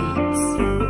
Beats.